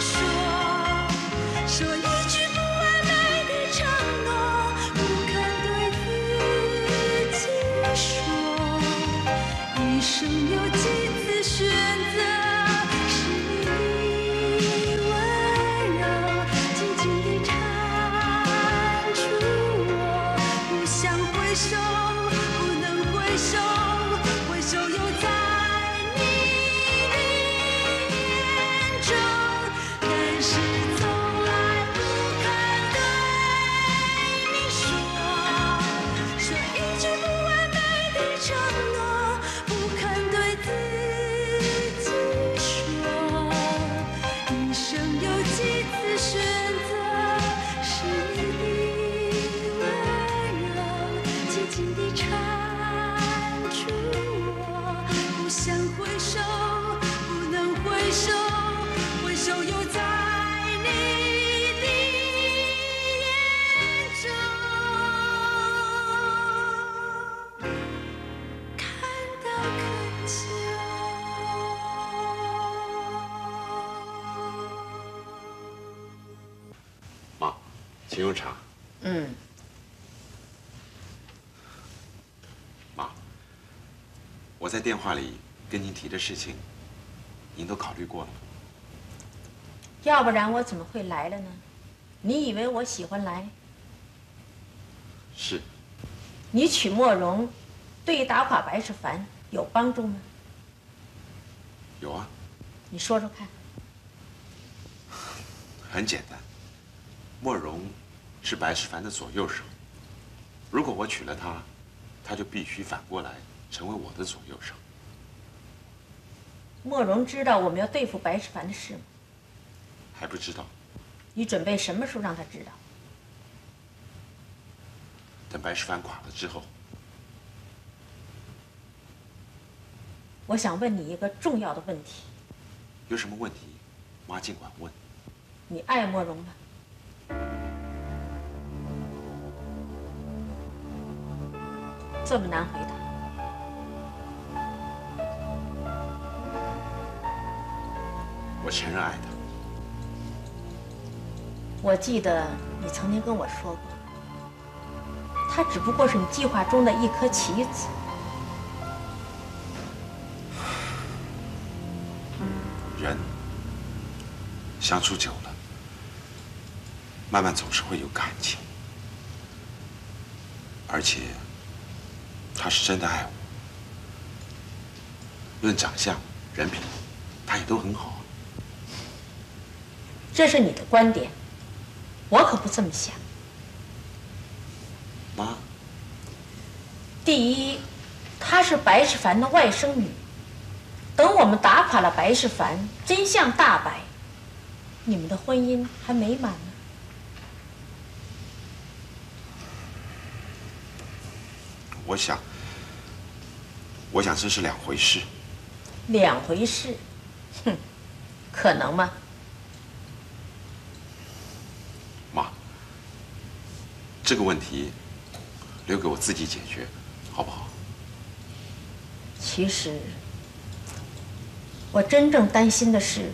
对电话里跟您提的事情，您都考虑过了吗？要不然我怎么会来了呢？你以为我喜欢来？是，你娶莫容，对打垮白世凡有帮助吗？有啊，你说说看。很简单。莫容是白世凡的左右手，如果我娶了她，她就必须反过来成为我的左右手。莫容知道我们要对付白世凡的事吗？还不知道，你准备什么时候让他知道？等白世凡垮了之后，我想问你一个重要的问题：有什么问题，妈尽管问。你爱莫容吗？这么难回答？我承认爱她，我记得你曾经跟我说过，他只不过是你计划中的一颗棋子。人相处久了，慢慢总是会有感情，而且他是真的爱我。论长相、人品，他也都很好。这是你的观点，我可不这么想。妈，第一，她是白世凡的外甥女。等我们打垮了白世凡，真相大白，你们的婚姻还美满呢。我想，我想这是两回事。两回事，哼，可能吗？这个问题留给我自己解决，好不好？其实，我真正担心的是，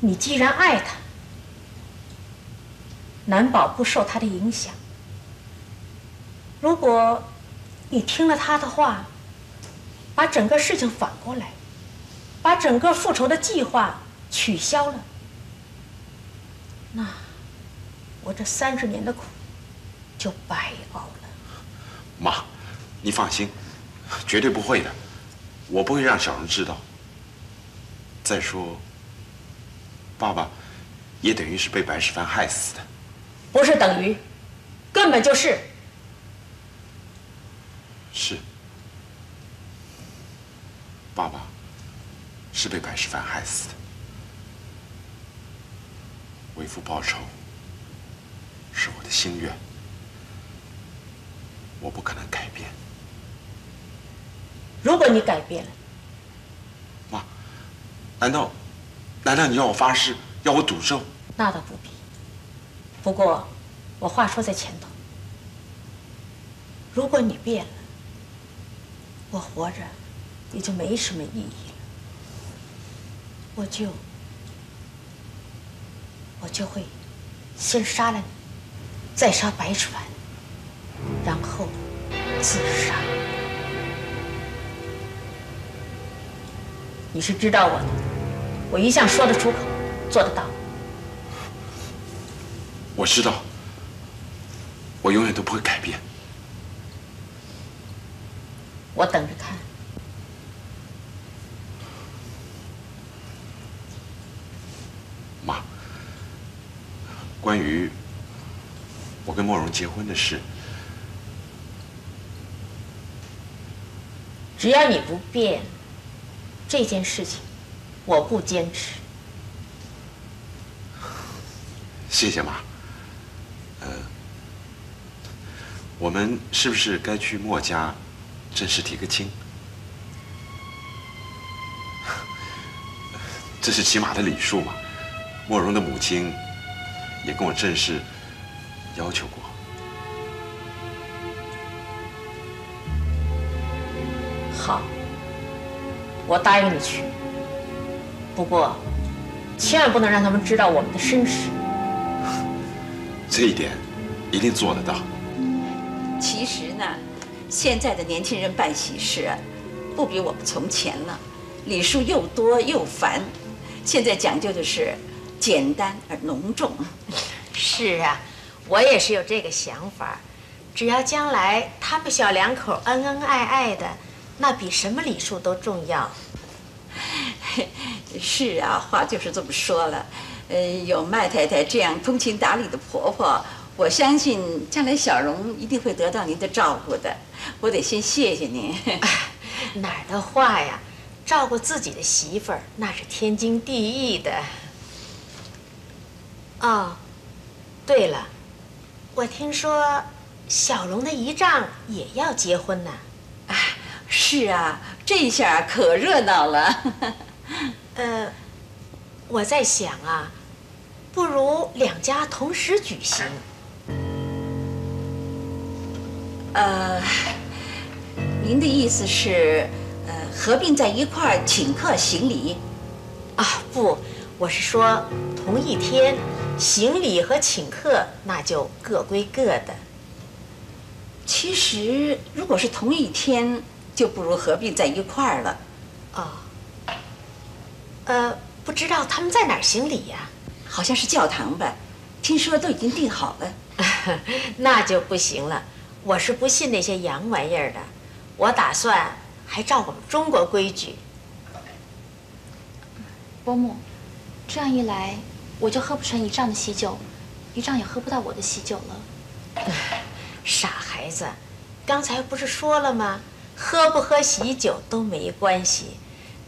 你既然爱他，难保不受他的影响。如果你听了他的话，把整个事情反过来，把整个复仇的计划取消了，那我这三十年的苦就白熬了。妈，你放心，绝对不会的，我不会让小荣知道。再说，爸爸也等于是被白世凡害死的。不是等于，根本就是。是，爸爸是被白世凡害死的。为父报仇是我的心愿，我不可能改变。如果你改变了，妈，难道难道你要我发誓，要我赌咒？那倒不必。不过，我话说在前头，如果你变了，我活着也就没什么意义了。我就我就会先杀了你，再杀白川，然后自杀。你是知道我的，我一向说得出口，做得到。我知道，我永远都不会改变。我等着看。妈，关于我跟莫容结婚的事，只要你不变，这件事情我不坚持。谢谢妈。呃，我们是不是该去莫家正式提个亲？这是起码的礼数嘛。莫容的母亲也跟我正式要求过。好，我答应你去。不过，千万不能让他们知道我们的身世。这一点一定做得到。其实呢，现在的年轻人办喜事，不比我们从前了，礼数又多又繁。现在讲究的是简单而隆重。是啊，我也是有这个想法。只要将来他们小两口恩恩爱爱的，那比什么礼数都重要。是啊，话就是这么说了。呃，有麦太太这样通情达理的婆婆，我相信将来小荣一定会得到您的照顾的。我得先谢谢您。哪儿的话呀？照顾自己的媳妇儿，那是天经地义的。哦，对了，我听说小龙的姨丈也要结婚呢。哎，是啊，这下可热闹了。呃，我在想啊，不如两家同时举行。呃，您的意思是，呃，合并在一块儿请客行礼？啊，不，我是说同一天行礼和请客，那就各归各的。其实，如果是同一天，就不如合并在一块儿了。哦，呃，不知道他们在哪儿行礼呀？好像是教堂吧？听说都已经定好了。那就不行了。我是不信那些洋玩意儿的，我打算还照我们中国规矩。伯母，这样一来，我就喝不成一丈的喜酒，一丈也喝不到我的喜酒了。傻孩子，刚才不是说了吗？喝不喝喜酒都没关系，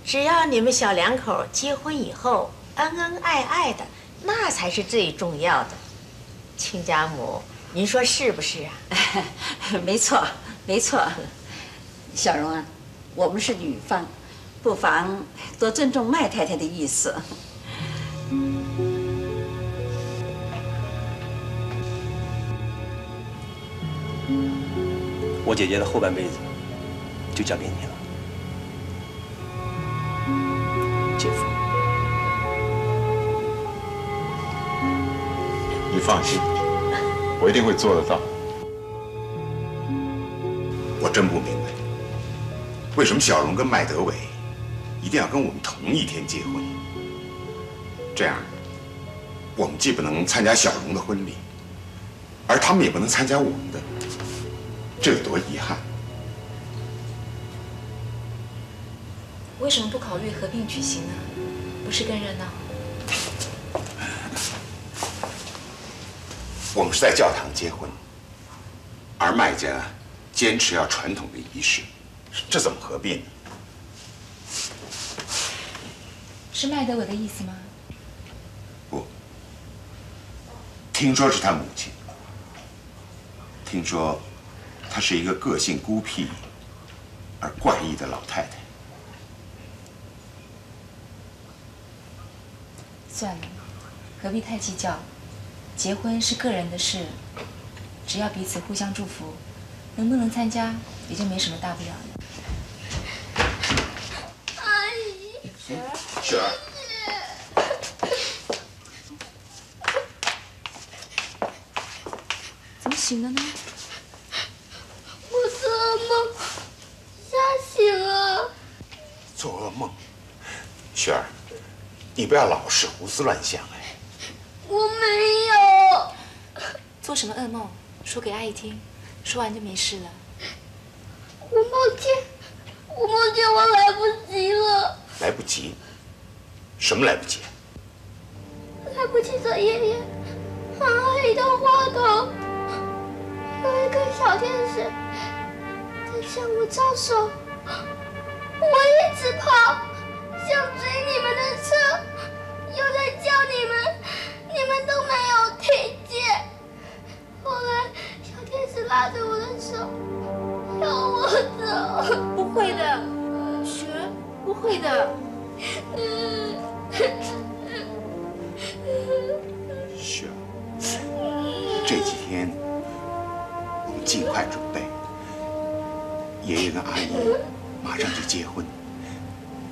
只要你们小两口结婚以后恩恩爱爱的，那才是最重要的。亲家母，您说是不是啊？没错，没错。小荣啊，我们是女方，不妨多尊重麦太太的意思。我姐姐的后半辈子就交给你了，姐夫。你放心，我一定会做得到。我真不明白，为什么小荣跟麦德伟一定要跟我们同一天结婚？这样，我们既不能参加小荣的婚礼，而他们也不能参加我们的，这有多遗憾？为什么不考虑合并举行呢？不是更热闹？我们是在教堂结婚，而麦家坚持要传统的仪式，这怎么合并？是麦德伟的意思吗？不，听说是他母亲。听说，她是一个个性孤僻而怪异的老太太。算了，何必太计较？结婚是个人的事，只要彼此互相祝福，能不能参加也就没什么大不了的。阿姨，雪儿，怎么醒了呢？我做噩梦，吓醒了。做噩梦。雪儿，你不要老是胡思乱想哎。我没有，做什么噩梦？说给阿姨听，说完就没事了。我梦见，我梦见我来不及了，来不及。什么来不及？来不及找爷爷，还有一套话筒，有一个小天使在向我招手，我一直跑，想追你们的车，又在叫你们，你们都没有听见。后来小天使拉着我的手，要我走。不会的，雪儿，不会的。雪儿，这几天我们尽快准备。爷爷跟阿姨马上就结婚，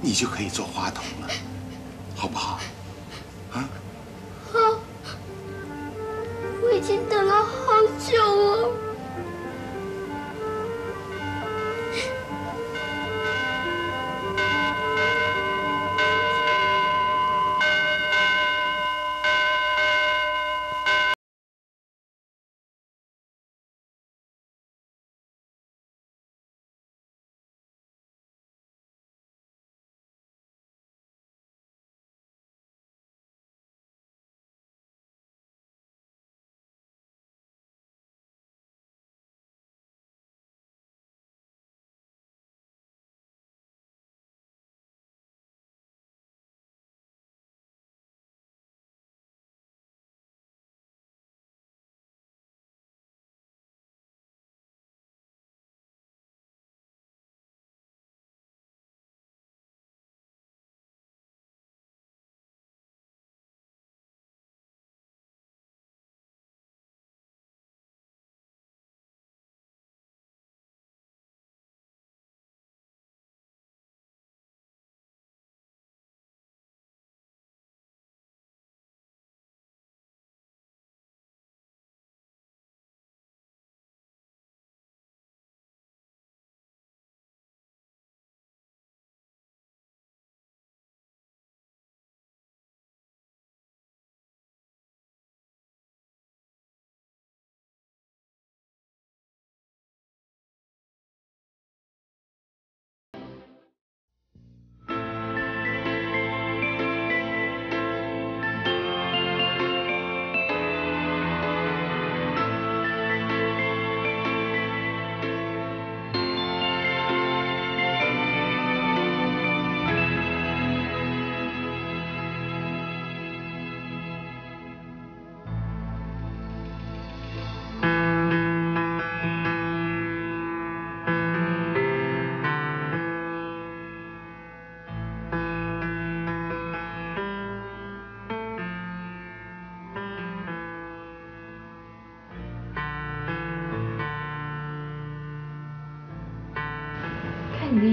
你就可以做花童了，好不好？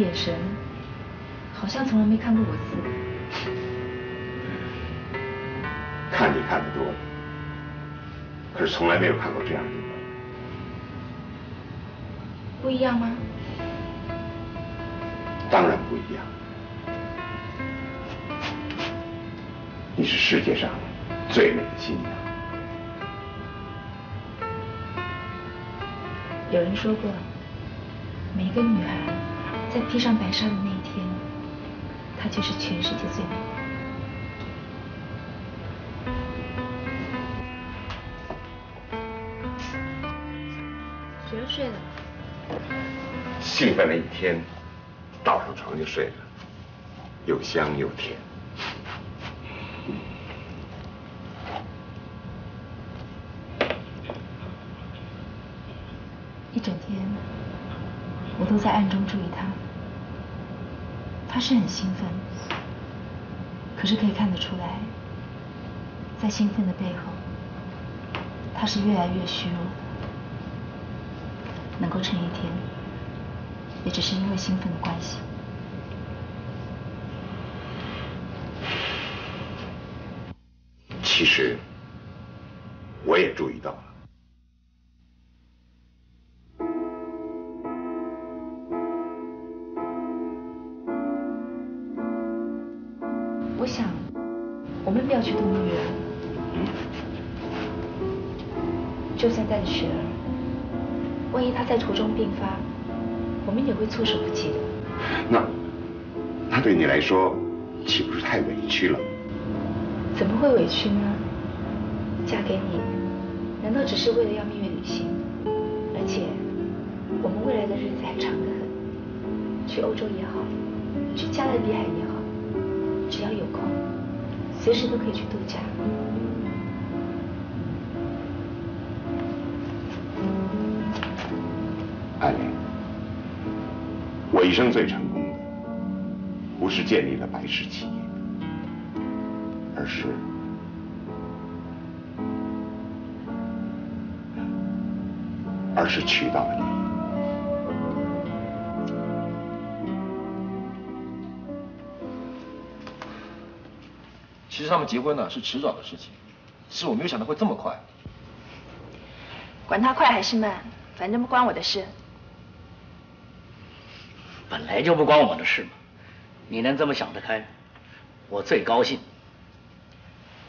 眼神，好像从来没看过我似的。看你看的多了，可是从来没有看过这样的你。不一样吗？当然不一样。你是世界上最美的新娘。有人说过，每个女孩在披上白纱的那一天，她就是全世界最美的。谁睡了。兴奋了一天，倒上床就睡了，又香又甜。一整天，我都在暗中注意他。他是很兴奋，可是可以看得出来，在兴奋的背后，他是越来越虚弱的。能够撑一天，也只是因为兴奋的关系。其实，我也注意到了。我们也会措手不及的。那，那对你来说，岂不是太委屈了？怎么会委屈呢？嫁给你，难道只是为了要蜜月旅行？而且，我们未来的日子还长得很。去欧洲也好，去加勒比海也好，只要有空，随时都可以去度假。艾琳，我一生最成功的，不是建立了白氏企业，而是而是娶到了你。其实他们结婚呢是迟早的事情，是我没有想到会这么快。管他快还是慢，反正不关我的事。本来就不关我的事嘛，你能这么想得开，我最高兴。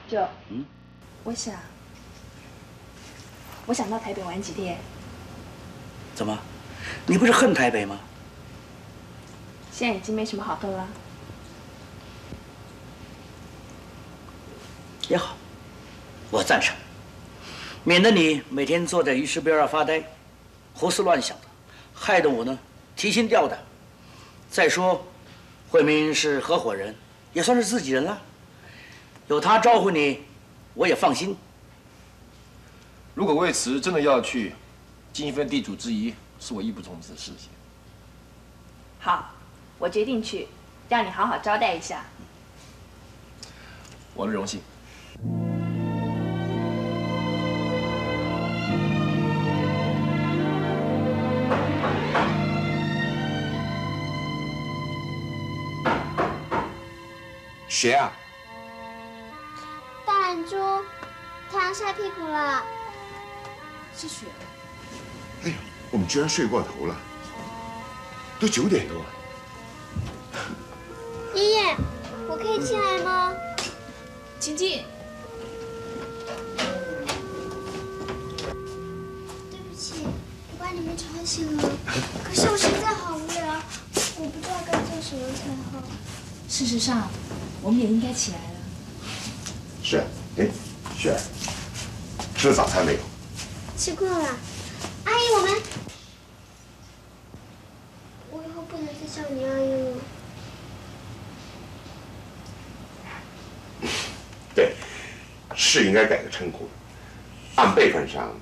就，嗯，我想，我想到台北玩几天。怎么？你不是恨台北吗？现在已经没什么好恨了。也好，我赞成，免得你每天坐在鱼池边上发呆，胡思乱想的，害得我呢提心吊胆。再说，慧明是合伙人，也算是自己人了，有他招呼你，我也放心。如果魏慈真的要去，尽一份地主之谊，是我义不容辞的事情。好，我决定去，让你好好招待一下。我的荣幸。谁啊？大懒猪，太阳晒屁股了。是雪。哎呀，我们居然睡过头了，都九点多了。爷爷，我可以进来吗？请进。对不起，我把你们吵醒了。可是我实在好无聊，我不知道该做什么才好。事实上，我们也应该起来了。是，哎，雪儿，吃了早餐没有？吃过了。阿姨，我们……我以后不能再叫你阿姨了。对，是应该改个称呼。按辈分上，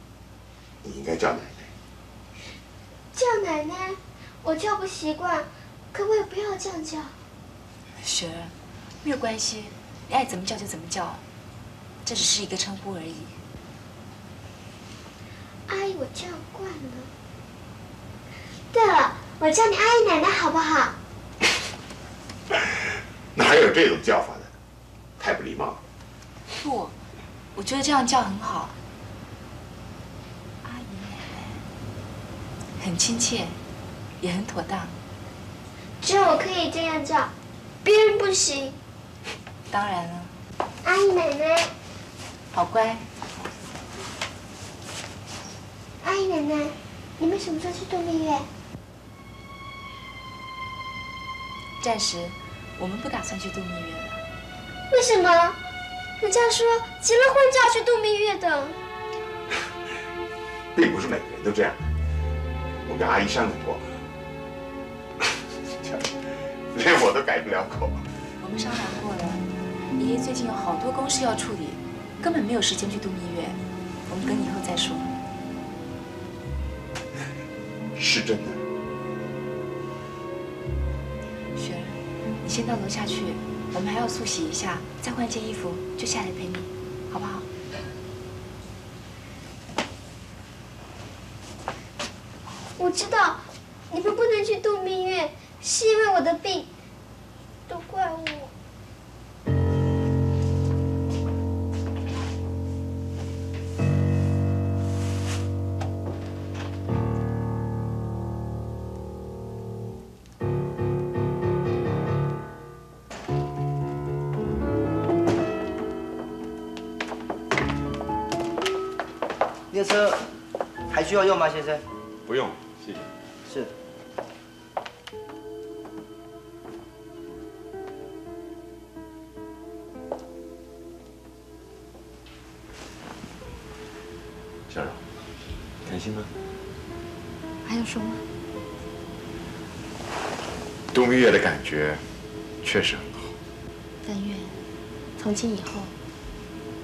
你应该叫奶奶。叫奶奶，我叫不习惯，可不可以不要这样叫？雪儿，没有关系，你爱怎么叫就怎么叫，这只是一个称呼而已。阿姨，我叫惯了。对了，我叫你阿姨奶奶好不好？哪有这种叫法的？太不礼貌了。不，我觉得这样叫很好。阿姨奶奶，很亲切，也很妥当。只有我可以这样叫。别人不行。当然了，阿姨奶奶，好乖。阿姨奶奶，你们什么时候去度蜜月？暂时，我们不打算去度蜜月了。为什么？人家说结了婚就要去度蜜月的。并不是每个人都这样。我跟阿姨商量过，连我都改不了口。我们商量过了，爷爷最近有好多公事要处理，根本没有时间去度蜜月。我们等以后再说。是真的。雪儿，你先到楼下去，我们还要梳洗一下，再换件衣服就下来陪你，好不好？我知道是因为我的病，都怪我。列车还需要用吗，先生？不用，觉确实很好。但愿从今以后，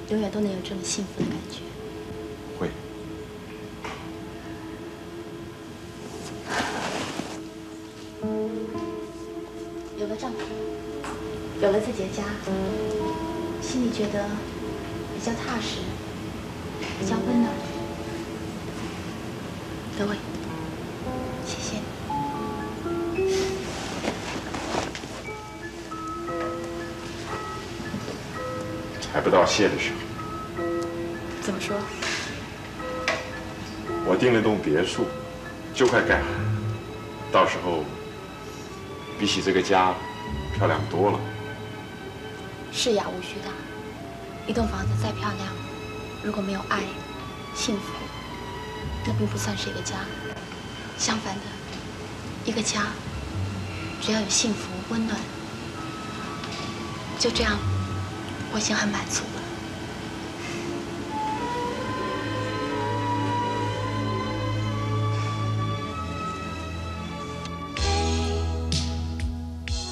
永远都能有这么幸福的感觉。会。有了丈夫，有了自己的家，心里觉得比较踏实，比较温暖。德伟，还不到谢的时候。怎么说？我订了栋别墅，就快盖好了，到时候比起这个家漂亮多了。是呀，无需的。一栋房子再漂亮，如果没有爱、幸福，那并不算是一个家。相反的，一个家只要有幸福、温暖，就这样，我已经很满足了。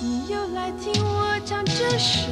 你又来听我唱这首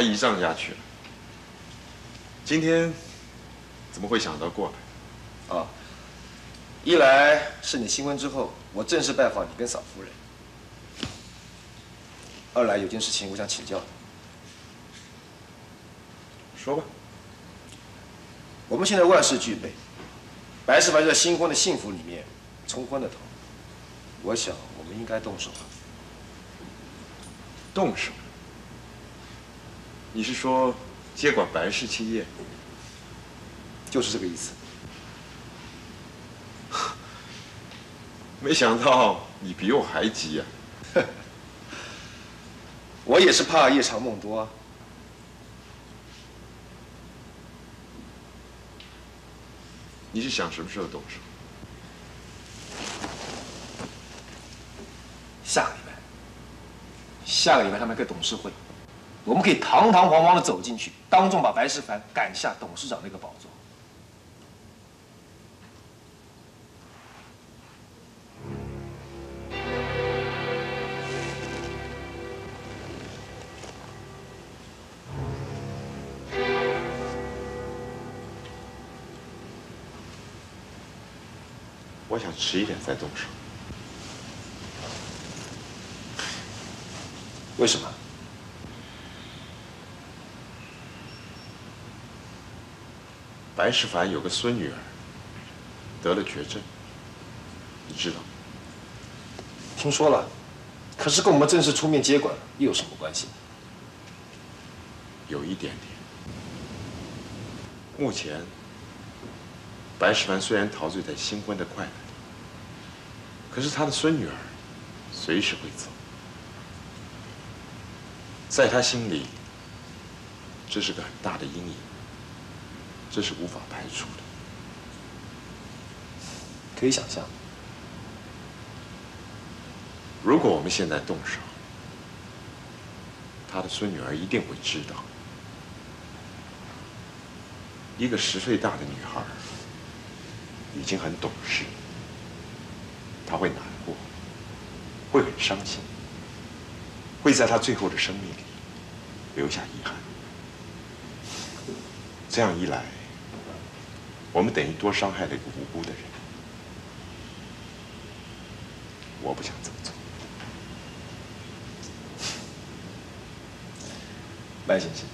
到他姨丈下去了。今天怎么会想到过来？啊，一来是你新婚之后，我正式拜访你跟嫂夫人；二来有件事情我想请教你。说吧。我们现在万事俱备，白世凡在新婚的幸福里面冲昏了头，我想我们应该动手了。动手？你是说接管白氏企业？就是这个意思。没想到你比我还急呀、我也是怕夜长梦多啊。你是想什么时候动手？下个礼拜，下个礼拜他们开董事会，我们可以堂堂皇皇的走进去，当众把白世凡赶下董事长那个宝座。我想迟一点再动手。为什么？白世凡有个孙女儿得了绝症，你知道？听说了，可是跟我们正式出面接管又有什么关系？有一点点。目前，白世凡虽然陶醉在新婚的快乐里，可是他的孙女儿随时会走，在他心里，这是个很大的阴影，这是无法排除的。可以想象，如果我们现在动手，他的孙女儿一定会知道，一个十岁大的女孩已经很懂事，她会难过，会很伤心，会在她最后的生命里留下遗憾。这样一来，我们等于多伤害了一个无辜的人。我不想这么做。麦先生，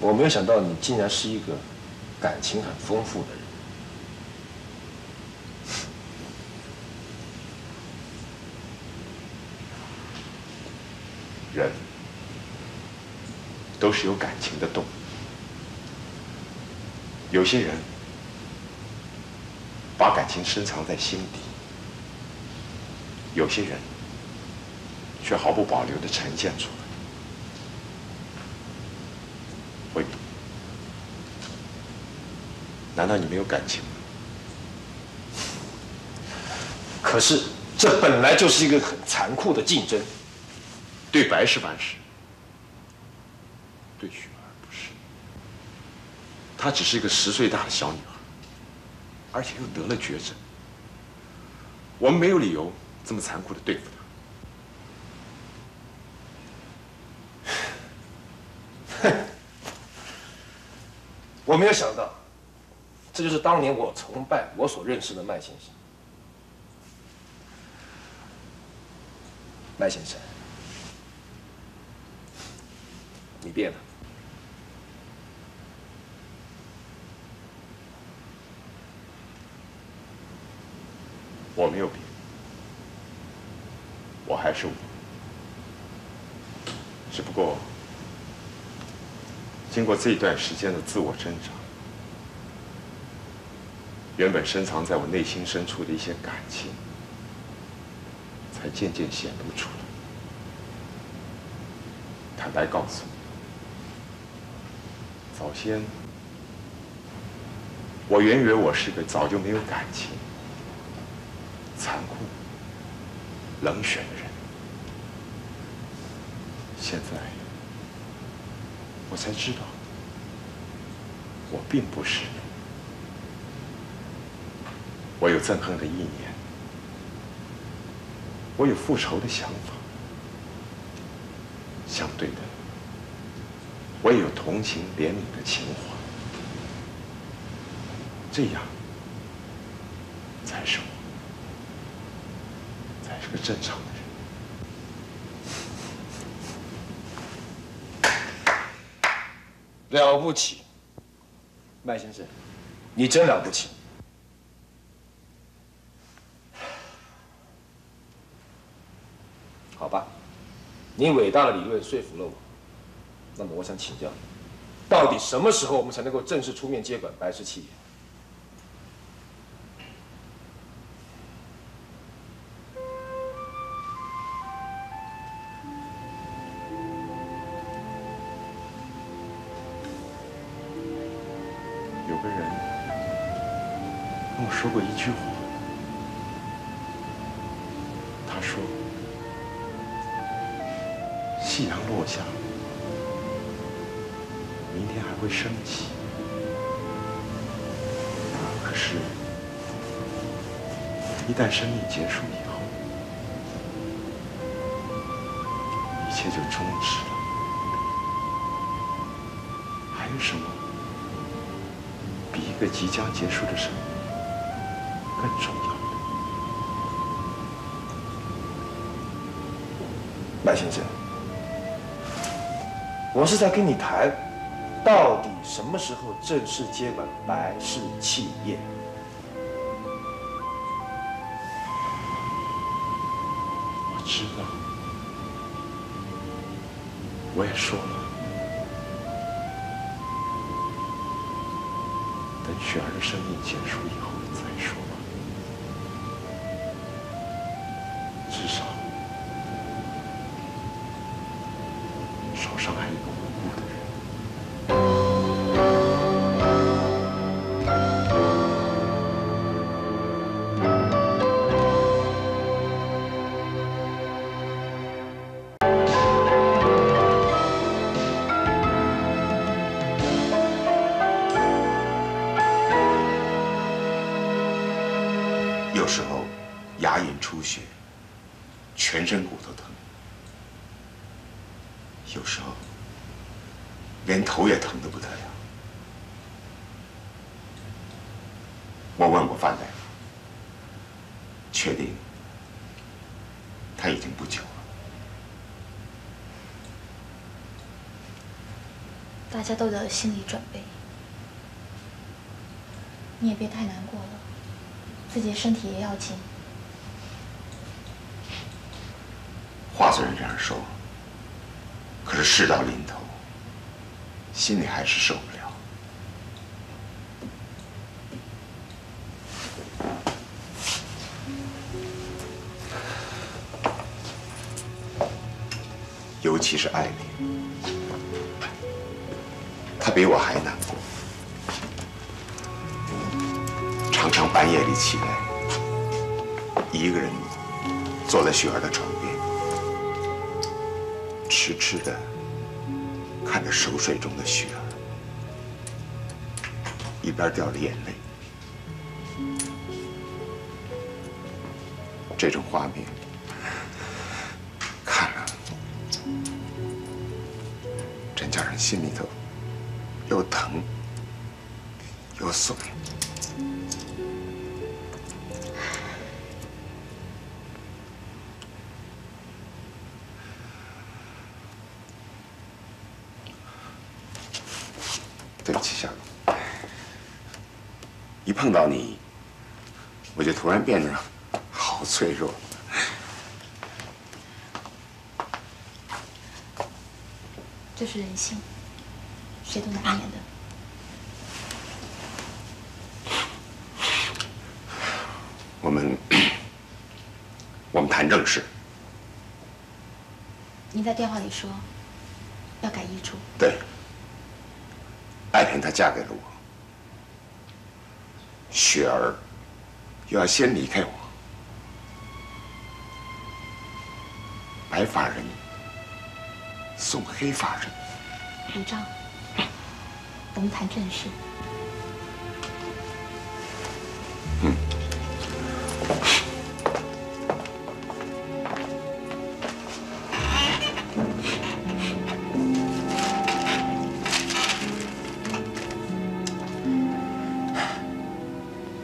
我没有想到你竟然是一个感情很丰富的人。人都是有感情的动物，有些人把情深藏在心底，有些人却毫不保留的呈现出来。慧敏，难道你没有感情吗？可是这本来就是一个很残酷的竞争。对白是凡事，对雪儿不是。她只是一个十岁大的小女孩，而且又得了绝症。我们没有理由这么残酷的对付他。我没有想到，这就是当年我崇拜、我所认识的麦先生。麦先生，你变了。我没有变，我还是我。只不过，经过这一段时间的自我挣扎，原本深藏在我内心深处的一些感情，才渐渐显露出来。坦白告诉你，早先我原以为我是个早就没有感情。残酷、冷血的人，现在我才知道，我并不是我有憎恨的意念，我有复仇的想法。相对的，我也有同情怜悯的情怀。这样，才是我，才是个正常的人。了不起，麦先生，你真了不起。好吧，你伟大的理论说服了我。那么我想请教，到底什么时候我们才能够正式出面接管白氏企业？一切就终止了。还有什么？”比一个即将结束的生命更重要的，麦先生，我是在跟你谈，到底什么时候正式接管白氏企业？说了。等雪儿的生命结束以后大家都有心理准备，你也别太难过了。自己身体也要紧。话虽然这样说，可是事到临头，心里还是受不了。尤其是艾琳，比我还难过。常常半夜里起来，一个人坐在雪儿的床边，痴痴的看着熟睡中的雪儿，一边掉着眼泪。这种画面看了，真叫人心里头又疼又酸。对不起，小龙。一碰到你，我就突然变得好脆弱。这是人性，谁都难免的。我们，我们谈正事。你在电话里说要改遗嘱，对。爱萍她嫁给了我，雪儿又要先离开我，白发人送黑发人。吕丈，甭谈正事。嗯。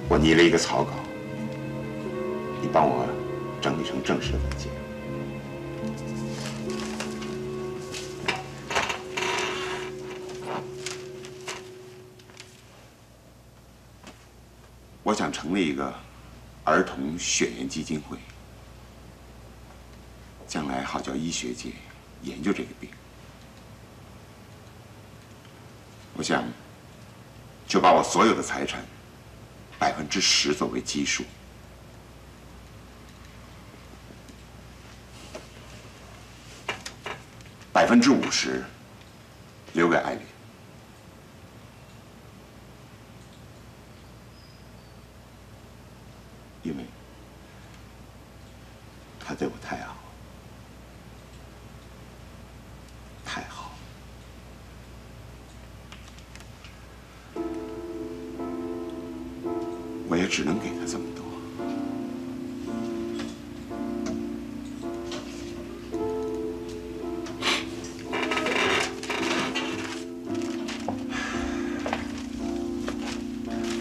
我拟了一个草稿。基金会，将来好叫医学界研究这个病。我想就把我所有的财产百分之十作为基数，百分之五十留给艾琳。因为他对我太好，太好。我也只能给他这么多。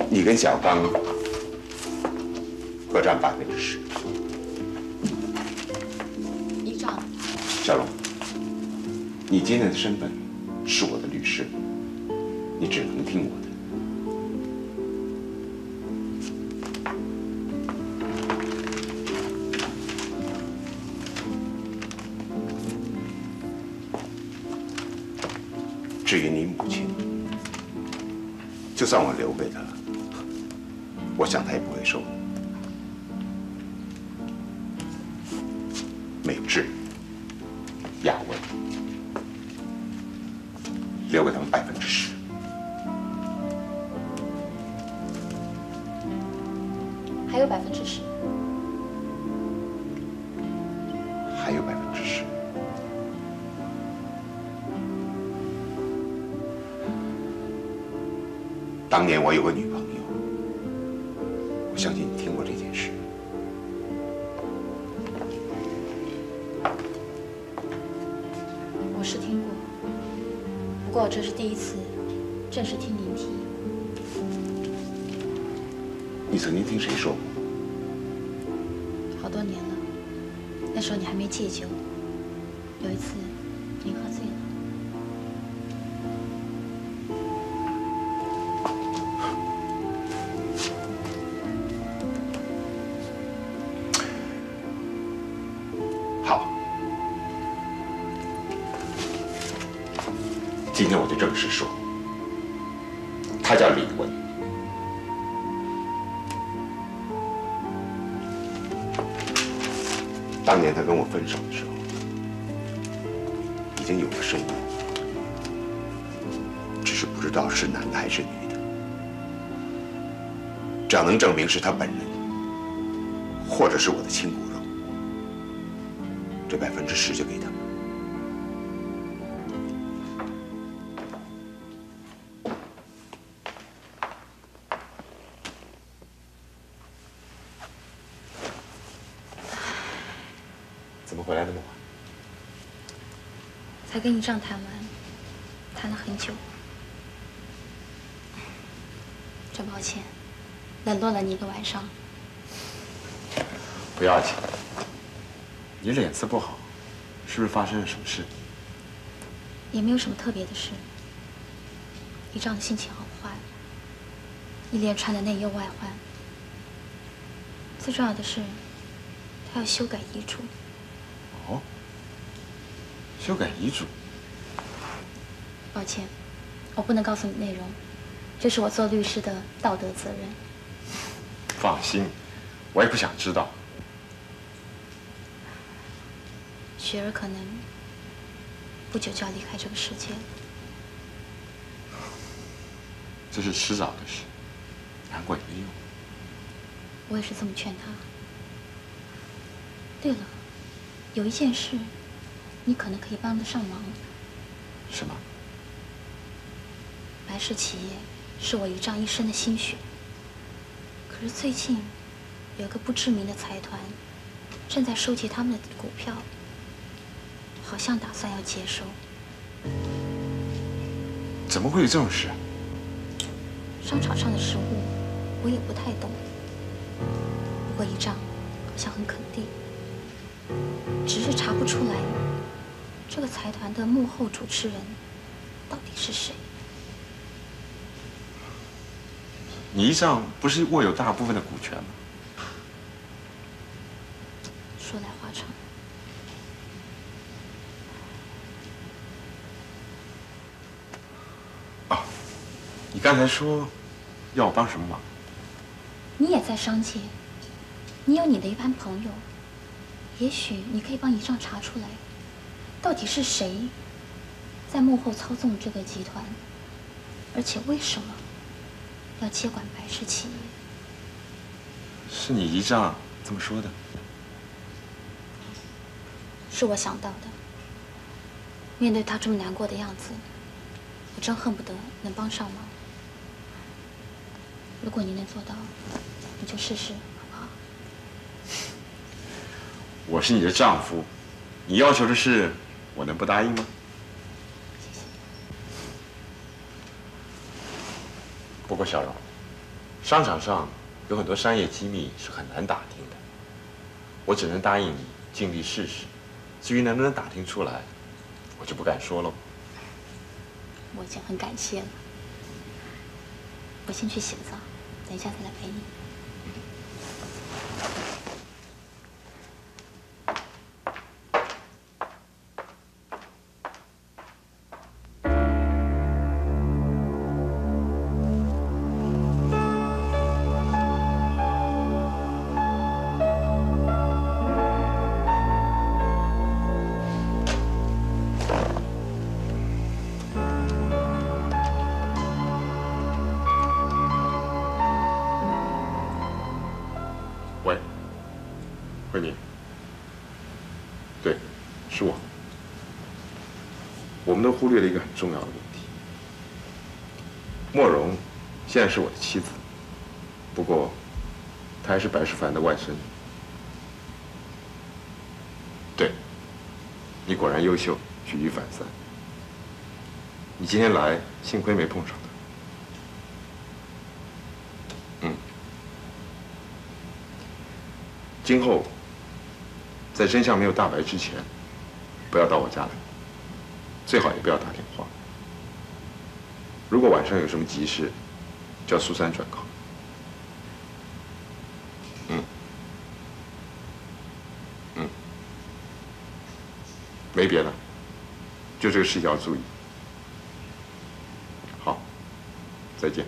你跟小刚各占百分之十。你今天的身份是我的律师，你只能听我的。至于你母亲，就算我留给她，我想她也不会收。当年我有个女朋友，我相信你听过这件事。我是听过，不过这是第一次正式听您提。你曾经听谁说过？好多年了，那时候你还没戒酒。有一次，证明是他本人，或者是我的亲骨肉，这百分之十就给他。怎么回来那么晚？才跟姨丈谈完，谈了很久。真抱歉，冷落了你一个晚上。不要紧，你脸色不好，是不是发生了什么事？也没有什么特别的事。姨丈的心情好坏，一连串的内忧外患。最重要的是，他要修改遗嘱。哦，修改遗嘱。抱歉，我不能告诉你内容，这是我做律师的道德责任。放心，我也不想知道。雪儿可能不久就要离开这个世界了。这是迟早的事，难过也没用。我也是这么劝他。对了，有一件事，你可能可以帮得上忙。什么？白氏企业是我一丈一生的心血，可是最近有个不知名的财团正在收集他们的股票，好像打算要接收。怎么会有这种事？商场上的实物我也不太懂，不过一仗，好像很肯定，只是查不出来这个财团的幕后主持人到底是谁。你一丈不是握有大部分的股权吗？说来话长。你刚才说要我帮什么忙？你也在商界，你有你的一班朋友，也许你可以帮姨丈查出来，到底是谁在幕后操纵这个集团，而且为什么要接管白氏企业？是你姨丈这么说的。是我想到的。面对他这么难过的样子，我真恨不得能帮上忙。如果你能做到，你就试试，好不好？我是你的丈夫，你要求的事，我能不答应吗？过小荣，商场上有很多商业机密是很难打听的，我只能答应你尽力试试。至于能不能打听出来，我就不敢说了。我已经很感谢了。我先去洗个澡，等一下再来陪你。忽略了一个很重要的问题。莫荣现在是我的妻子，不过她还是白世凡的外孙女。对，你果然优秀，举一反三。你今天来，幸亏没碰上她。嗯。今后，在真相没有大白之前，不要到我家来，最好也不要打电话。如果晚上有什么急事，叫苏三转告。嗯，嗯，没别的，就这个事情要注意。好，再见。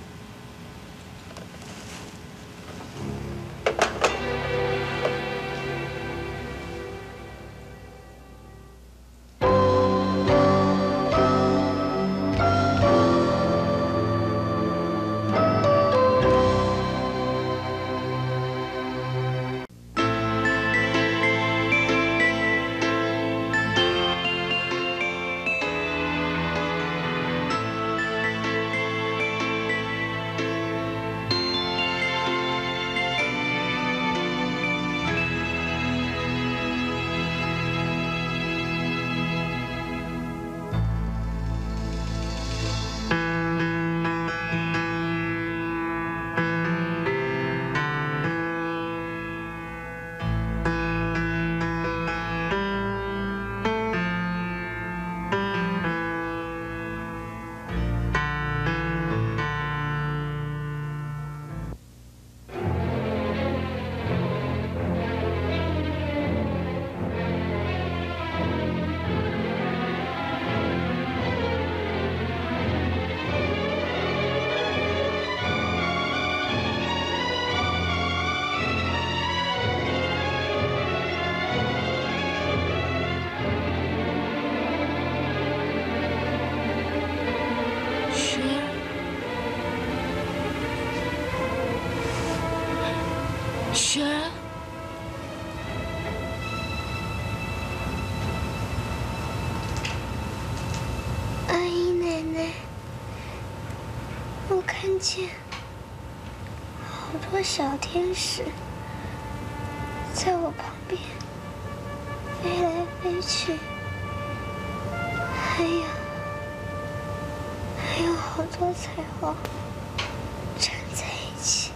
见好多小天使在我旁边飞来飞去，还有还有好多彩虹站在一起，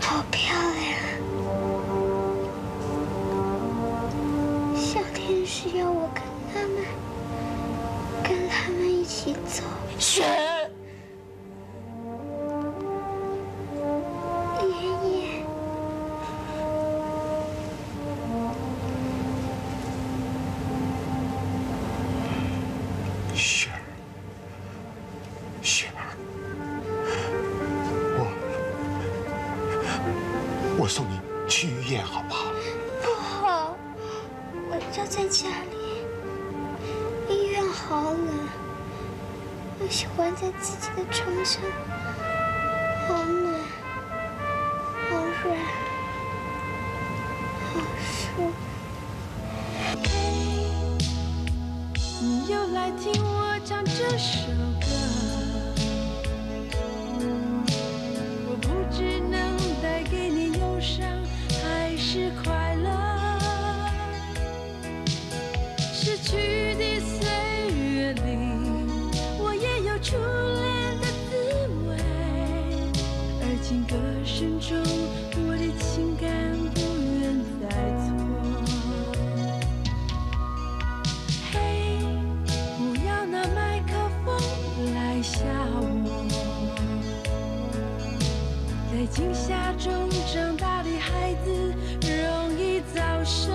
好漂亮。己在惊吓中长大的孩子，容易早熟。